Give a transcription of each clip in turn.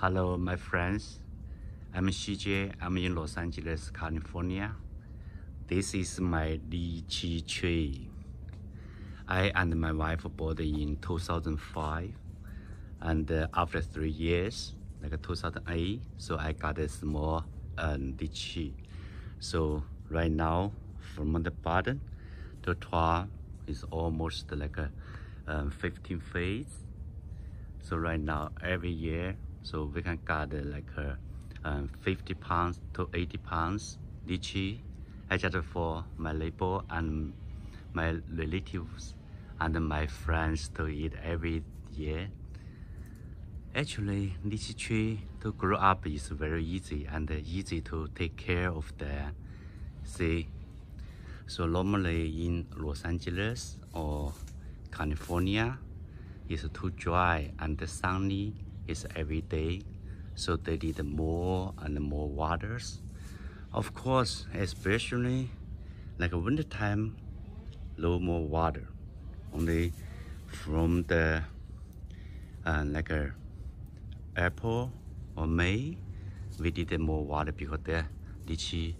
Hello, my friends. I'm CJ. I'm in Los Angeles, California. This is my lychee tree. I and my wife bought it in 2005. And uh, after three years, like 2008, so I got a small uh, lychee. So right now, from the bottom to top is almost like a um, 15 feet. So right now, every year, so we can gather like uh, um, 50 pounds to 80 pounds lychee. I just for my neighbor and my relatives and my friends to eat every year. Actually, lychee tree to grow up is very easy and easy to take care of the see. So normally in Los Angeles or California, it's too dry and sunny is every day. So they need more and more waters. Of course especially like winter time no more water. Only from the uh, like a April or May we need more water because the lychee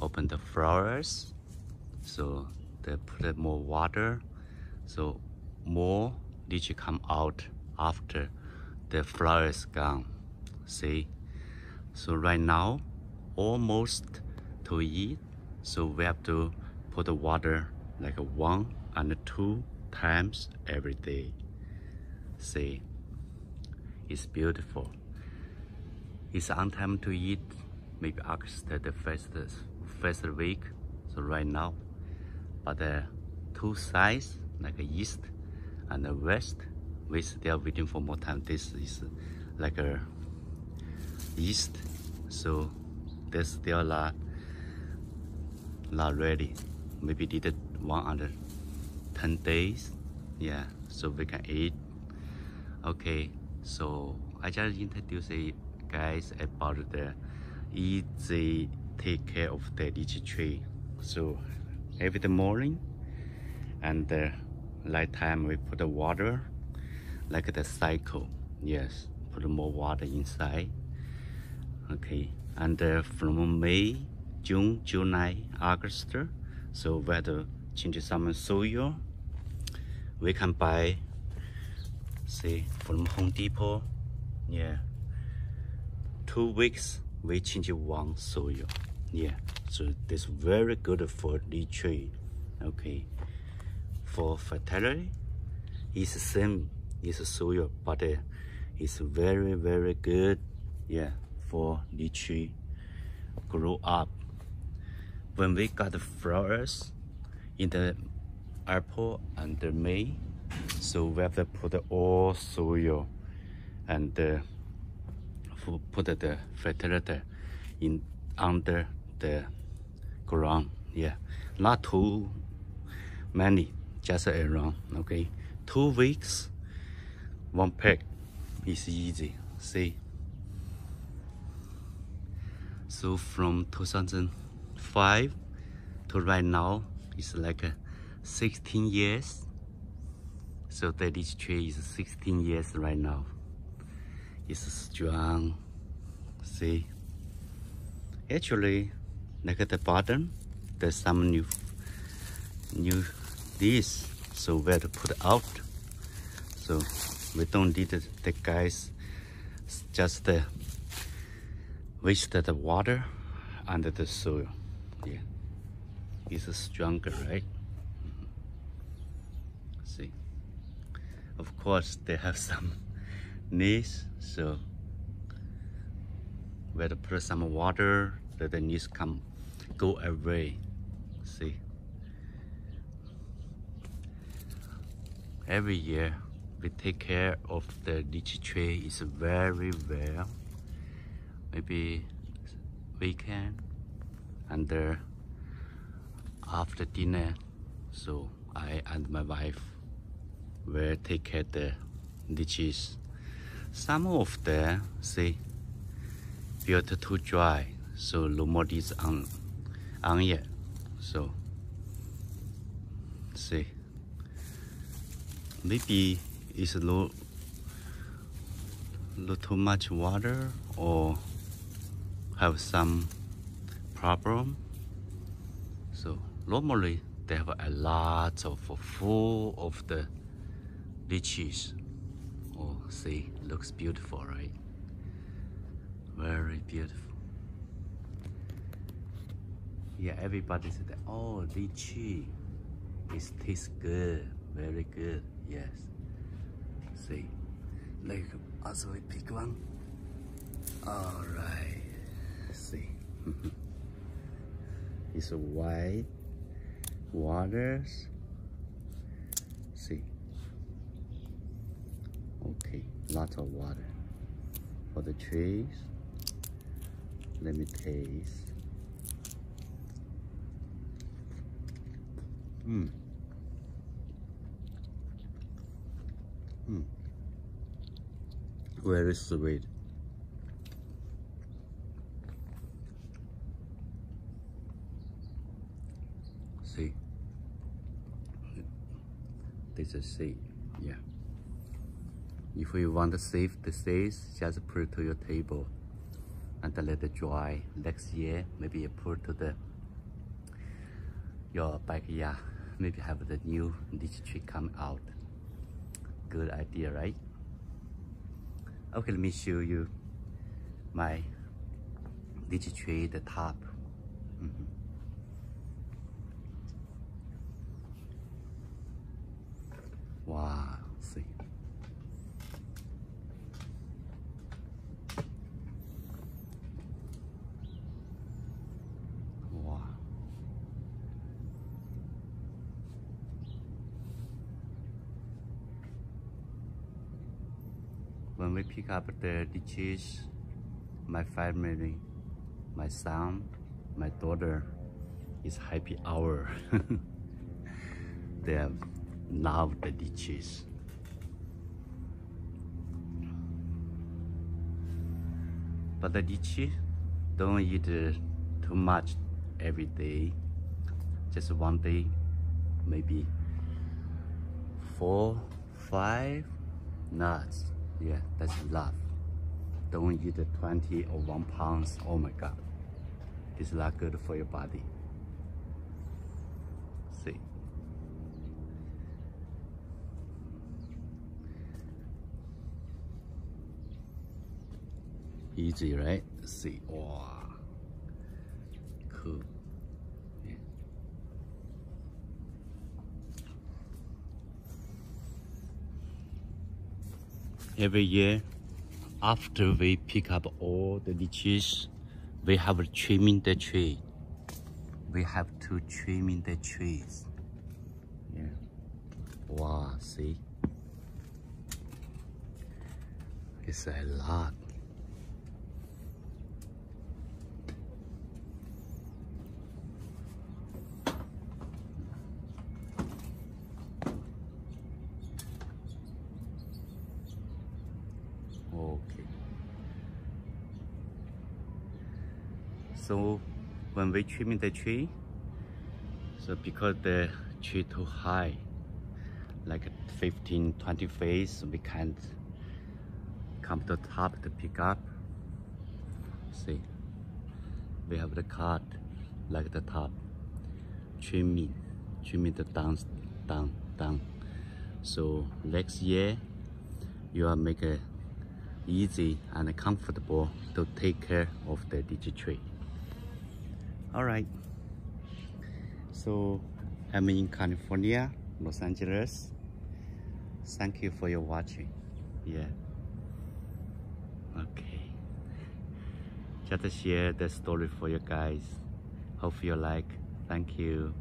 open the flowers. So they put more water. So more lychee come out after the flower is gone see? So right now almost to eat so we have to put the water like one and two times every day see? It's beautiful. It's on time to eat maybe after the first first week so right now. But the two sides like east and the west we still waiting for more time. This is like a east so there's still not not ready. Maybe did it one under 10 days. Yeah so we can eat. Okay so i just introduce you guys about the easy take care of the lychee tree. So every morning and the night time we put the water like the cycle. Yes put more water inside. Okay. And uh, from May June July August so weather have to change some soil. We can buy see from Home Depot. Yeah. Two weeks we change one soil. Yeah. So this very good for the tree. Okay. For fertility it's the same is soil but uh, it's very very good yeah for the tree grow up. When we got the flowers in the April and the May so we have to put all soil and uh, put the fertilizer in under the ground yeah. Not too many just around okay? Two weeks one pack is easy. See so from 2005 to right now it's like a 16 years. So that this tree is 16 years right now. It's strong. See actually like at the bottom there's some new new this so where to put out. So we don't need the guys just uh, waste the water under the soil. Yeah. It's stronger right? See? Of course they have some needs so we have to put some water that the needs come go away. See? Every year we take care of the lychee tree is very well. Maybe weekend and uh, after dinner. So I and my wife will take care the lychees some of them see built too dry. So no more is on on yet. So see maybe it's low little, too much water or have some problem. So normally they have a lot of full of the lychees oh see looks beautiful right? Very beautiful. Yeah everybody said oh lychee it tastes good very good yes see. Like also we pick one. All right see. It's a white waters. See. Okay lots of water. For the trees let me taste. Hmm. Hmm. Very sweet. See, this is seed. Yeah. If you want to save the seeds, just put it to your table and let it dry. Next year, maybe you put to the your backyard. Maybe have the new lychee tree come out. Good idea, right? Okay, let me show you my lychee tree, the top. Mm -hmm. Wow. When we pick up the lychees, my family, my son, my daughter, is happy hour. they love the lychees. But the lychee don't eat uh, too much every day. Just one day, maybe four, five nuts. Yeah, that's enough. Don't eat 20 or one pounds. Oh my God. It's not good for your body. See. Easy, right? See, wow, cool. Yeah. Every year, after we pick up all the lychees, we have trimming the tree. We have to trimming the trees. Yeah. Wow, see? It's a lot. okay so when we trimming the tree so because the tree too high like 15 20 feet we can't come to the top to pick up. See we have the cut like the top. Trimming trimming the down down down. So next year you are make a easy and comfortable to take care of the lychee tree. All right. So I'm in California, Los Angeles. Thank you for your watching. Yeah. Okay. Just to share the story for you guys. Hope you like. Thank you.